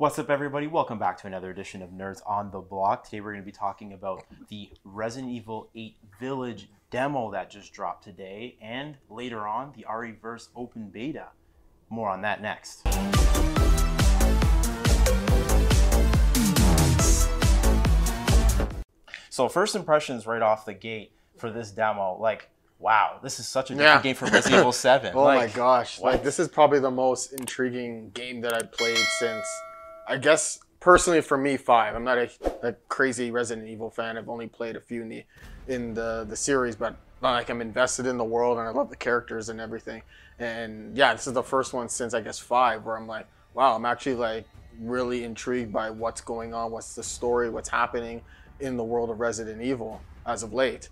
What's up, everybody? Welcome back to another edition of Nerds on the Block. Today, we're going to be talking about the Resident Evil 8 Village demo that just dropped today, and later on, the RE-Verse open beta. More on that next. So, first impressions right off the gate for this demo, like, wow, this is such a different Yeah. game from Resident Evil 7. Oh Like, my gosh! what? Like this is probably the most intriguing game that I've played since, I guess personally for me five. I'm not a, a crazy Resident Evil fan. I've only played a few in the in the the series, but like I'm invested in the world and I love the characters and everything. And yeah, this is the first one since I guess five where I'm like, wow, I'm actually like really intrigued by what's going on, what's the story, what's happening in the world of Resident Evil as of late.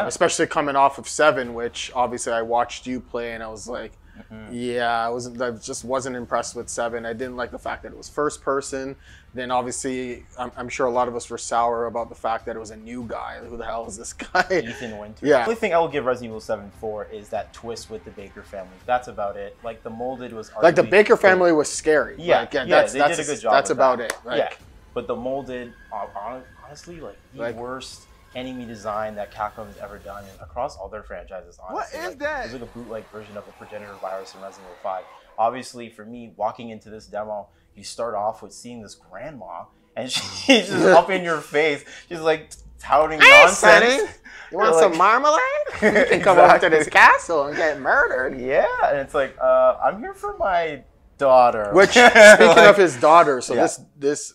Um, especially coming off of seven, which obviously I watched you play, and I was like, Mm-hmm. yeah, I wasn't. I just wasn't impressed with seven. I didn't like the fact that it was first person. Then obviously, I'm, I'm sure a lot of us were sour about the fact that it was a new guy. Who the hell is this guy? Ethan Winter. Yeah. The only thing I will give Resident Evil 7 for is that twist with the Baker family. That's about it. Like the molded was like the Baker family was scary. Yeah, Like, yeah, that's they that's did a good job. that's about that. it. Like, yeah, but the molded, hon- hon- honestly, like the Like- worst enemy design that Capcom has ever done across all their franchises. Honestly, is like, that? It's like a bootleg version of a progenitor virus in Resident Evil 5. Obviously, for me, walking into this demo, you start off with seeing this grandma, and she's just up in your face. She's like touting Hey, nonsense. Sonny, you want You're some like- marmalade? You can come over to this castle and get murdered. Yeah, and it's like, uh, I'm here for my daughter. Which speaking Like- of his daughter, so Yeah. this this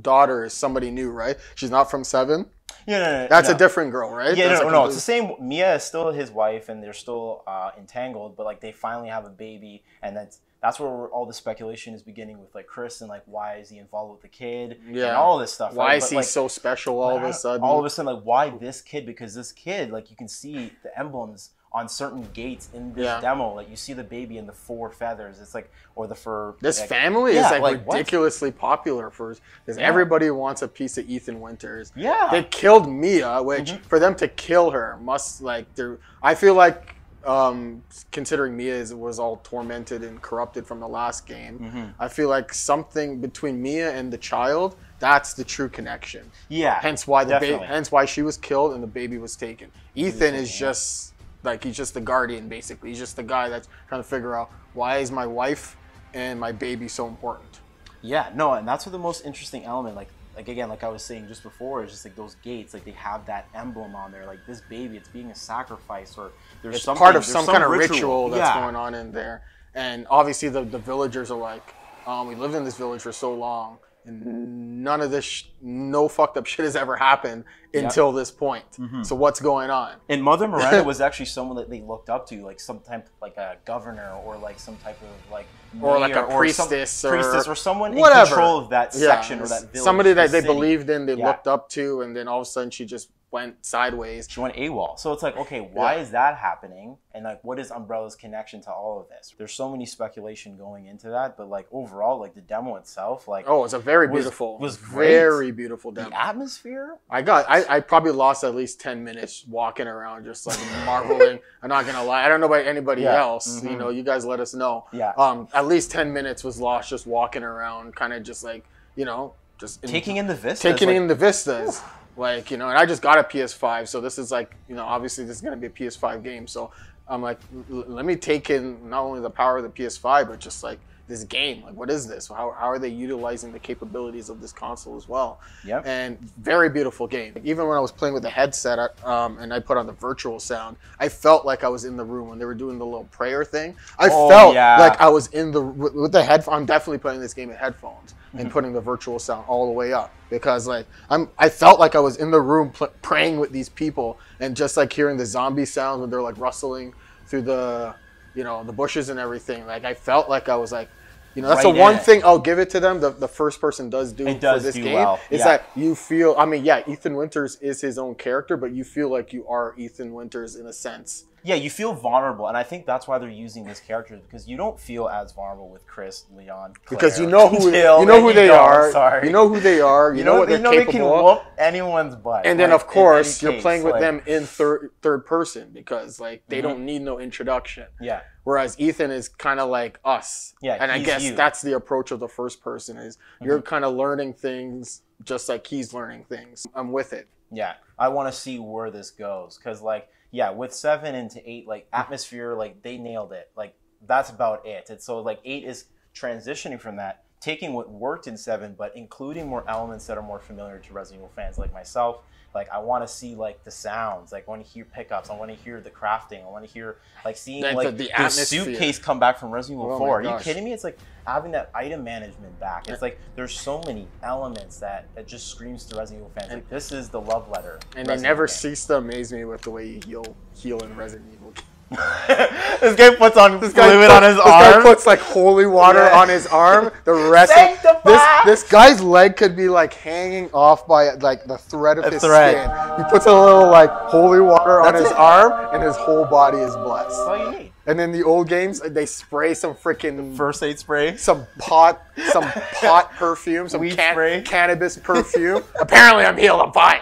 daughter is somebody new, right? She's not from Seven. Yeah, no, no, That's no. a different girl, right? Yeah, That's no, a no, it's the same. Mia is still his wife, and they're still uh, entangled. But like, they finally have a baby, and that's that's where all the speculation is beginning with like Chris and like why is he involved with the kid and Yeah. all this stuff. Why right? is But, he like, so special all of a sudden? All of a sudden, like, why this kid? Because this kid, like, you can see the emblems on certain gates in this Yeah. demo. Like, you see the baby and the four feathers. It's like, or the fur. this like, family yeah, is like, like, what? ridiculously popular for because Yeah. everybody wants a piece of Ethan Winters. Yeah. They killed Mia, which Mhm. for them to kill her must like they're. I feel like um, considering Mia is, was all tormented and corrupted from the last game, Mhm. I feel like something between Mia and the child. That's the true connection. yeah. Hence why the baby, hence why she was killed and the baby was taken. Ethan is just like he's just the guardian basically. He's just the guy that's trying to figure out why is my wife and my baby so important. Yeah, no, and that's what the most interesting element, like, like again, like I was saying just before, is just like those gates, like they have that emblem on there, like this baby, it's being a sacrifice, or there's It's part of some, some kind of ritual, that's Yeah. going on in there. And obviously the, the villagers are like, um, we lived in this village for so long and none of this, sh- no fucked up shit has ever happened until this point. Mm-hmm. So what's going on? And Mother Miranda was actually someone that they looked up to, like some type, like a governor, or like some type of like Or like a some priestess or- priestess, or someone in control of that section or that village. somebody that the they city. believed in, they Yeah. looked up to, and then all of a sudden she just went sideways. She went AWOL. So it's like, okay, why Yeah. is that happening? And like, what is Umbrella's connection to all of this? There's so many speculation going into that, but like overall, like the demo itself, like Oh, it's a very Was- beautiful, was great. very beautiful the atmosphere. I got, I, I probably lost at least ten minutes walking around, just like marveling. I'm not gonna lie, I don't know about anybody Yeah. else. You Mhm. know, you guys let us know. Yeah. Um, at least ten minutes was lost just walking around, kind of just like, you know, just in- Taking in the vistas. taking like, in the vistas. Like, you know, and I just got a PS5, so this is like, you know, obviously this is going to be a PS5 game. So I'm like, let me take in not only the power of the PS5, but just like this game. Like, what is this? How, how are they utilizing the capabilities of this console as well? Yep. And very beautiful game. Even when I was playing with the headset I- um, and I put on the virtual sound, I felt like I was in the room when they were doing the little prayer thing. I Oh, felt yeah. like I was in the with with the headphones. I'm definitely playing this game in headphones and Mm-hmm. putting the virtual sound all the way up because like I'm I felt like I was in the room pl- praying with these people and just like hearing the zombie sounds when they're like rustling through the you know the bushes and everything. Like I felt like I was like. You know, that's Right the one it. thing I'll give it to them. The, the first person does do It does for this do game well, is yeah. that you feel. I mean, yeah, Ethan Winters is his own character, but you feel like you are Ethan Winters in a sense yeah, you feel vulnerable, and I think that's why they're using this character because you don't feel as vulnerable with Chris, Leon, Claire, because you know who Jill. you know who they go, are. Sorry, You know who they are. You, You know, know, what they they're know they can of. whoop anyone's butt. And then, like, of course, you're any playing with like- them in third third person because like they Mhm. don't need no introduction. Yeah, Whereas Ethan is kind of like us. Yeah, and I guess you. that's the approach of the first person is you're Mm-hmm. kind of learning things just like he's learning things. I'm with it. yeah. I want to see where this goes because, like, yeah, with seven into eight, like mm-hmm. atmosphere, like they nailed it. Like that's about it. And so, like, eight is transitioning from that, taking what worked in seven, but including more elements that are more familiar to Resident Evil fans like myself. Like I want to see like the sounds, like I want to hear pickups, I want to hear the crafting, I want to hear like seeing Like, like the- the suitcase come back from Resident Evil Oh 4. Are you kidding me? It's like having that item management back. It's like there's so many elements that that just screams to Resident Evil fans. Like this is the love letter. And they never Evil cease to amaze me with the way you heal heal in Resident Evil. Fans. this guy puts on This guy, fluid put- on his this guy puts like holy water Yeah. on his arm. The rest of this this guy's leg could be like hanging off by like the thread of A his thread. skin. He puts a little like holy water on his it. arm, and his whole body is blessed. That's all you need. And in the old games, they spray some freaking First aid spray. some pot, some pot perfume, some can- spray. cannabis perfume. Apparently, I'm healed. I'm fine.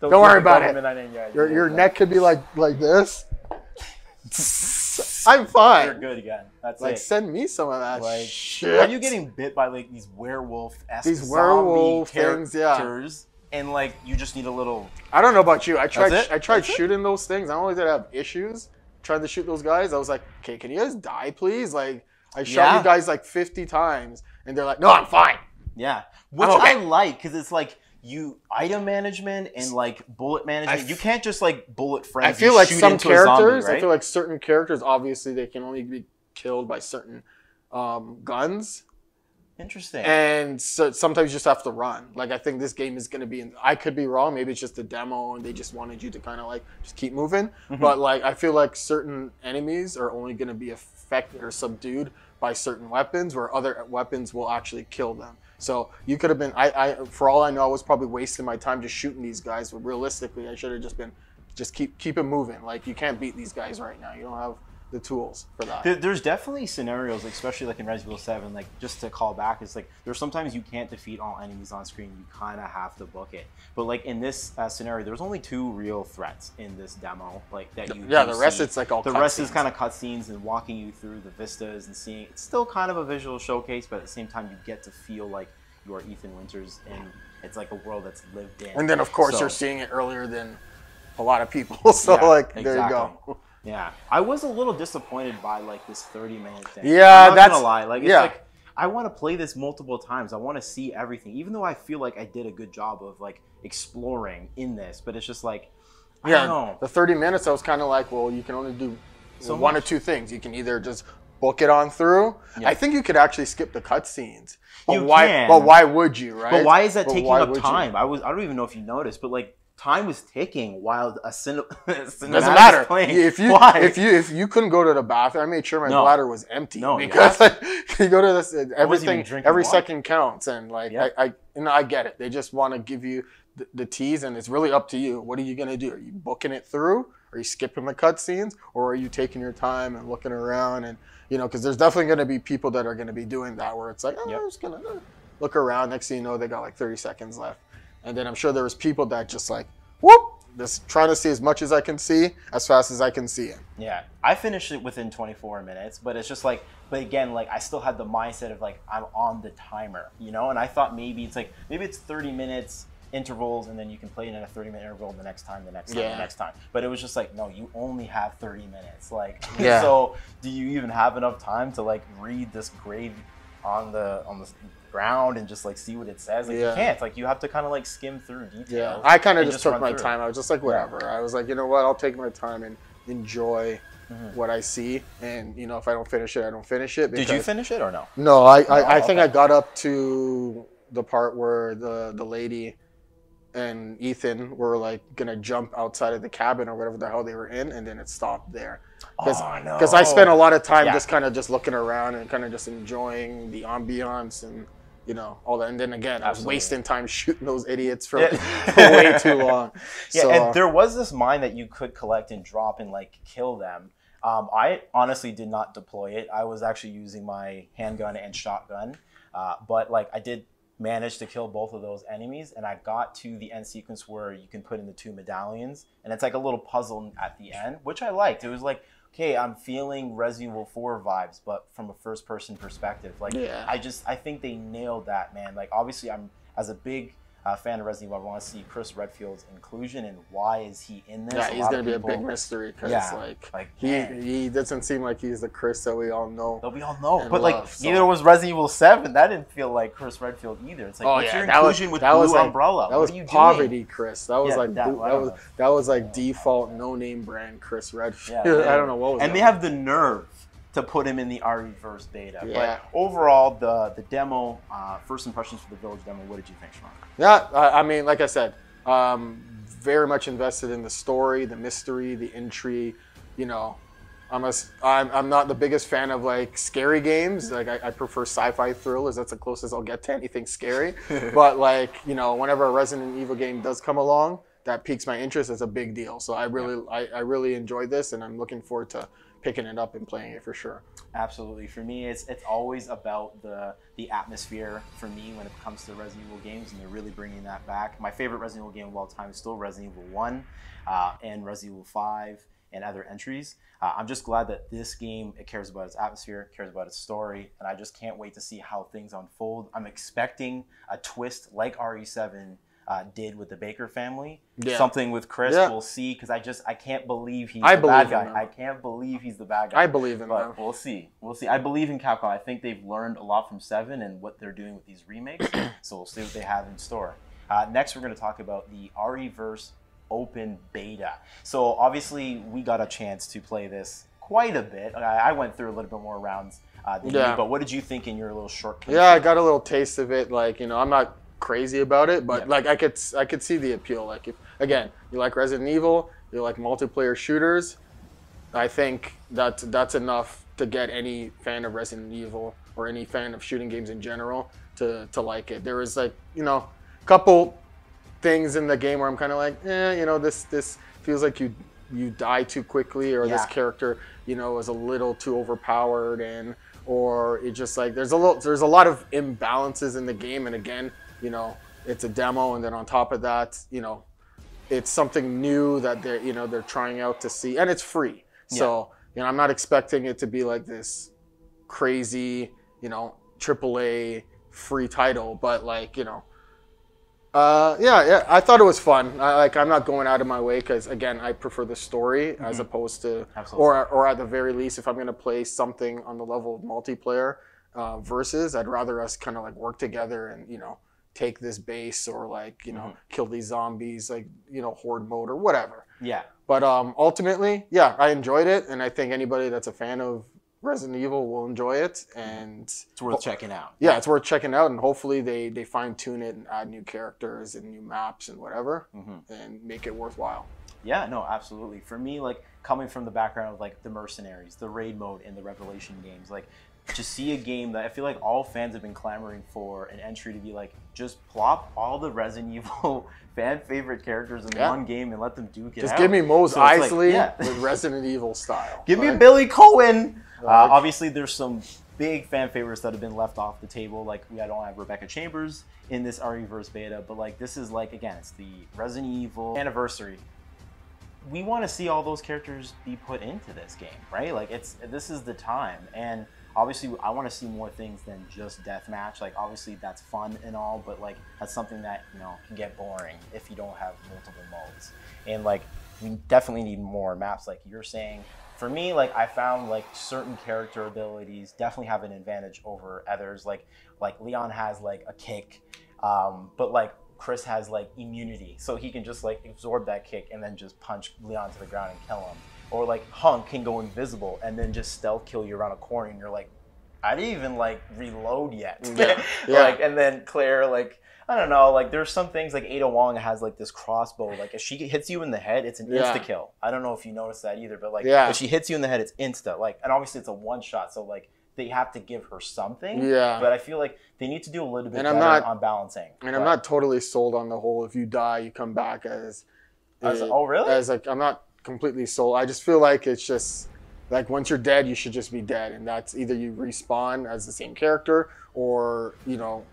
Don't worry about it. Your, your neck could be like like this. I'm fine. You're good again. That's it. Like, it. send me some of that Like, shit. Are you getting bit by like these werewolf These werewolf things, yeah. characters? And like you just need a little. I don't know about you. I tried. It? I tried That's it? shooting those things. Not only did I have issues, tried to shoot those guys. I was like, okay, can you guys die, please? Like, I shot Yeah. you guys like 50 times, and they're like, no, I'm fine. Yeah, which I'm okay. I like because it's like you item management and like bullet management. you can't just like bullet friends. I feel like some a zombie, characters. I feel like certain characters, obviously, they can only be killed by certain um, guns, interesting. and so sometimes you just have to run. Like I think this game is going to be. In, I could be wrong. Maybe it's just a demo, and they just wanted you to kind of like just keep moving. Mm-hmm. But like I feel like certain enemies are only going to be affected or subdued by certain weapons, where other weapons will actually kill them. So you could have been. I, I for all I know, I was probably wasting my time just shooting these guys. But realistically, I should have just been. Just keep keep it moving. Like you can't beat these guys right now. You don't have the tools for that. There- There's definitely scenarios, like, especially like in Resident Evil 7, like just to call back, it's like there's sometimes you can't defeat all enemies on screen. You kind of have to book it. But like in this uh, scenario, there's only two real threats in this demo, like that you. yeah, do the rest see. it's like all the rest is kind of cutscenes and walking you through the vistas and seeing. It's still kind of a visual showcase, but at the same time, you get to feel like you are Ethan Winters and it's like a world that's lived in. And then of course So- you're seeing it earlier than a lot of people. So Yeah, like there you go. Yeah, I was a little disappointed by like this 30 minute thing. Yeah, I'm not that's- gonna lie. Like, it's yeah. like I want to play this multiple times. I want to see everything, even though I feel like I did a good job of like exploring in this. But it's just like, I Yeah, don't know. the 30 minutes I was kind of like, well, you can only do So one much. or two things. You can either just book it on through. Yeah. I think you could actually skip the cutscenes. But You why? can. But why would you? Right? But why is that But taking up would you? time? I was I don't even know if you noticed, but like time was ticking while a cin- Doesn't matter. playing. If you why? if you if you couldn't go to the bathroom, I made sure my No. bladder was empty No, because have like, you go to this everything every water. second counts and like Yeah. I, I you know I get it. They just want to give you the, the tease and it's really up to you. What are you gonna do? Are you booking it through? Are you skipping the cutscenes or are you taking your time and looking around and you know because there's definitely gonna be people that are gonna be doing that where it's like oh, Yep. I'm just gonna uh, look around. Next thing you know, they got like 30 seconds left. And then I'm sure there was people that just like whoop just trying to see as much as I can see as fast as I can see it. Yeah, I finished it within 24 minutes, but it's just like, but again, like I still had the mindset of like I'm on the timer, you know, and I thought maybe it's like maybe it's 30 minutes intervals, and then you can play it in a 30 minute interval the next time, the next time, Yeah. the next time. But it was just like, no, you only have 30 minutes. Like, Yeah. so do you even have enough time to like read this grade on the on the ground and just like see what it says? Like Yeah. you can't. Like you have to kind of like skim through details. Yeah, I kind of and just took my through. time. I was just like, whatever. I was like, you know what? I'll take my time and enjoy Mhm. what I see. And you know, if I don't finish it, I don't finish it. Did you finish it or no? No, I, I, I Oh, think okay. I got up to the part where the the lady and Ethan were like gonna jump outside of the cabin or whatever the hell they were in, and then it stopped there. Because Oh, no. I spent a lot of time Yeah. just kind of just looking around and kind of just enjoying the ambiance and you know, all that. And then again, I was wasting time shooting those idiots for, Yeah. for way too long. Yeah, so, and there was this mine that you could collect and drop and like kill them. Um, I honestly did not deploy it. I was actually using my handgun and shotgun, uh, but like I did manage to kill both of those enemies, and I got to the end sequence where you can put in the two medallions, and it's like a little puzzle at the end, which I liked. It was like, okay, I'm feeling Resident Evil 4 vibes, but from a first-person perspective. Like, Yeah. I just I think they nailed that, man. Like, obviously, I'm as a big uh, fan of Resident Evil, I want to see Chris Redfield's inclusion and why is he in this. yeah, A he's gonna be a big mystery because Yeah, like, like, he man. he doesn't seem like he's the Chris that we all know. That we all know, but like so- neither was Resident Evil Seven. That didn't feel like Chris Redfield either. It's like Oh, what's yeah, your that was- inclusion with Blue was like- Umbrella? That was poverty, doing? Chris. That was Yeah, like that- that was that was like default no name brand Chris Redfield. I don't know what was. and that. they have the nerve to put him in the RE-verse beta. Yeah. But overall, the the demo, uh, first impressions for the Village demo. What did you think, Sean? Yeah, I, mean, like I said, um, very much invested in the story, the mystery, the intrigue. You know, I'm a, I'm, I'm not the biggest fan of like scary games. Like I, I prefer sci-fi thrillers. That's the closest I'll get to anything scary. but like you know, whenever a Resident Evil game does come along, that piques my interest. It's a big deal. So I really, I, I really enjoyed this, and I'm looking forward to picking it up and playing it for sure. Absolutely. For me, it's it's always about the the atmosphere. For me, when it comes to Resident Evil games, and they're really bringing that back. My favorite Resident Evil game of all time is still Resident Evil One, uh, and Resident Evil Five, and other entries. Uh, I'm just glad that this game it cares about its atmosphere, cares about its story, and I just can't wait to see how things unfold. I'm expecting a twist like RE7 uh, did with the Baker family. Yeah. Something with Chris, Yeah. we'll see. Because I just I can't believe he's I the believe bad guy. him. I can't believe he's the bad guy. I believe in them. But we'll see. We'll see. I believe in Capcom. I think they've learned a lot from Seven and what they're doing with these remakes. so we'll see what they have in store. Uh, next, we're going to talk about the RE-verse open beta. So obviously, we got a chance to play this quite a bit. I, I went through a little bit more rounds uh, than Yeah. you. But what did you think in your little short? Yeah, I got a little taste of it. Like you know, I'm not crazy about it, but Yeah. like I could I could see the appeal. Like if again, you like Resident Evil, you like multiplayer shooters, I think that that's enough to get any fan of Resident Evil or any fan of shooting games in general to to like it. There is like you know, a couple things in the game where I'm kind of like, eh, you know, this this feels like you you die too quickly, or this character, you know, is a little too overpowered, and or it just like there's a little there's a lot of imbalances in the game, and again, you know, it's a demo, and then on top of that, you know, it's something new that they're you know they're trying out to see, and it's free, so you know, I'm not expecting it to be like this crazy, you know, AAA free title, but like you know. Uh, yeah, yeah. I thought it was fun. I, like, I'm not going out of my way because, again, I prefer the story as opposed to, Absolutely. or or at the very least, if I'm gonna play something on the level of multiplayer uh, versus, I'd rather us kind of like work together and you know take this base or like you know mm-hmm. kill these zombies like you know horde mode or whatever. Yeah. But um, ultimately, yeah, I enjoyed it, and I think anybody that's a fan of Resident Evil will enjoy it, mm-hmm. and It's worth checking out. yeah, it's worth checking out, and hopefully they they fine tune it and add new characters and new maps and whatever, mm-hmm. and make it worthwhile. Yeah, no, absolutely. For me, like coming from the background of like the Mercenaries, the raid mode, and the Revelation games, like to see a game that I feel like all fans have been clamoring for an entry to be like just plop all the Resident Evil fan favorite characters in Yeah. one game and let them duke it Just out. give me Mos So it's like, Eisley yeah. with Resident Evil style. Give me Billy Coen. Uh, obviously, there's some big fan favorites that have been left off the table. Like we I don't have Rebecca Chambers in this RE-verse beta, but like this is like again, it's the Resident Evil anniversary. We want to see all those characters be put into this game, right? Like it's this is the time, and obviously I want to see more things than just deathmatch. Like obviously that's fun and all, but like that's something that you know can get boring if you don't have multiple modes. And like we definitely need more maps, like you're saying. For me, like I found like certain character abilities definitely have an advantage over others. Like like Leon has like a kick, um, but like Chris has like immunity, so he can just like absorb that kick and then just punch Leon to the ground and kill him. Or like Hunk can go invisible and then just stealth kill you around a corner, and you're like, I didn't even like reload yet. Yeah, yeah. like and then Claire like. I don't know, like there's some things like Ada Wong has like this crossbow. Like if she hits you in the head, it's an Yeah. insta kill. I don't know if you noticed that either, but like Yeah. if she hits you in the head, it's insta. Like and obviously it's a one shot, so like they have to give her something. Yeah. But I feel like they need to do a little bit And I'm not- on balancing. And I'm not totally sold on the whole if you die, you come back as. As- uh, oh, really? As like, I'm not completely sold. I just feel like it's just. Like once you're dead, you should just be dead, and that's either you respawn as the same character, or you know,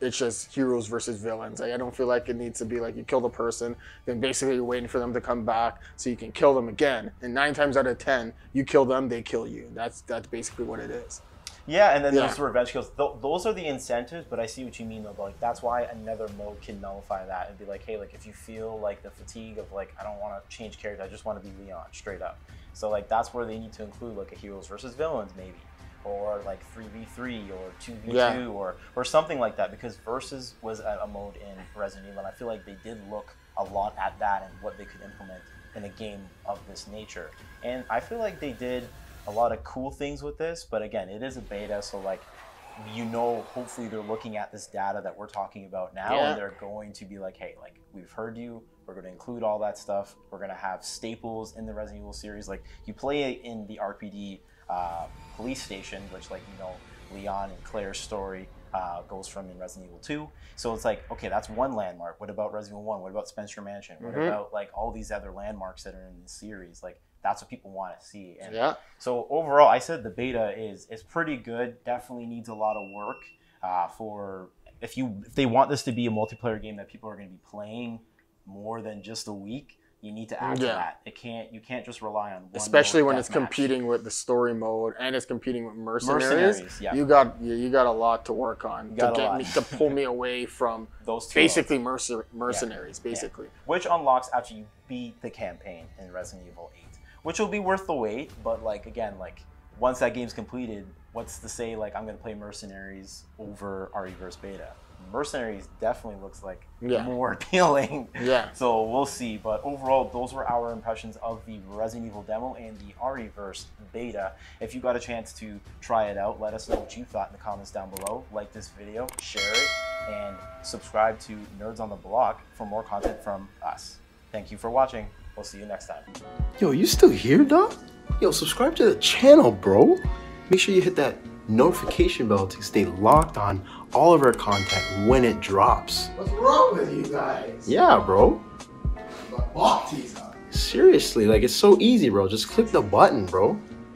it's just heroes versus villains. Like, I don't feel like it needs to be like you kill the person, then basically you're waiting for them to come back so you can kill them again. And nine times out of ten, you kill them, they kill you. That's that's basically what it is. Yeah, and then Yeah. there's revenge kills. Th- those are the incentives, but I see what you mean though. But like that's why another mode can nullify that and be like, hey, like if you feel like the fatigue of like I don't want to change character, I just want to be Leon straight up. So like that's where they need to include like a heroes versus villains maybe, or like three v three or two v two or or something like that. Because versus was a, a mode in Resident Evil, and I feel like they did look a lot at that and what they could implement in a game of this nature. And I feel like they did a lot of cool things with this, but again, it is a beta, so like you know, hopefully they're looking at this data that we're talking about now Yeah. and they're going to be like, hey, like we've heard you, we're going to include all that stuff. We're going to have staples in the Resident Evil series. Like you play it in the RPD uh, police station, which like you know Leon and Claire's story uh, goes from in Resident Evil 2. So it's like, okay, that's one landmark. What about Resident Evil 1? What about Spencer Mansion? What Mhm. about like all these other landmarks that are in the series? Like that's what people want to see. And Yeah. so overall, I said the beta is is pretty good. Definitely needs a lot of work uh, for if you if they want this to be a multiplayer game that people are going to be playing more than just a week. You need to add to Yeah. that. It can't you can't just rely on one Especially when it's deathmatch. competing with the story mode and it's competing with mercenaries. Mercenaries, yeah. You got you, got a lot to work on to get lot. me to pull me away from Those two basically mercer- mercenaries. Basically. which unlocks after you beat the campaign in Resident Evil 8, which will be worth the wait. But like again, like once that game's completed, what's to say like I'm gonna play Mercenaries over RE-verse beta? Mercenaries definitely looks like Yeah. more appealing. Yeah. So we'll see. But overall, those were our impressions of the Resident Evil demo and the RE-verse beta. If you got a chance to try it out, let us know what you thought in the comments down below. Like this video, share it, and subscribe to Nerds on the Block for more content from us. Thank you for watching. We'll see you next time. Yo, you still here, dog? Yo, subscribe to the channel, bro. Make sure you hit that notification bell to stay locked on all of our content when it drops. What's wrong with you guys? Yeah, bro. But Balti's on. Seriously, like it's so easy, bro. Just click the button, bro.